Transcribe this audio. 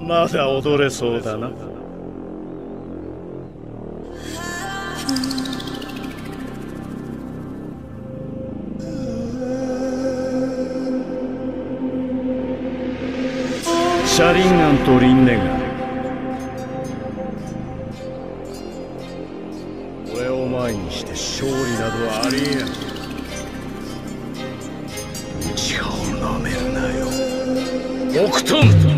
まだ踊れそうだな。シャリンガンとリンネガ俺を前にして勝利などありえん内をなめるなよ。オクトン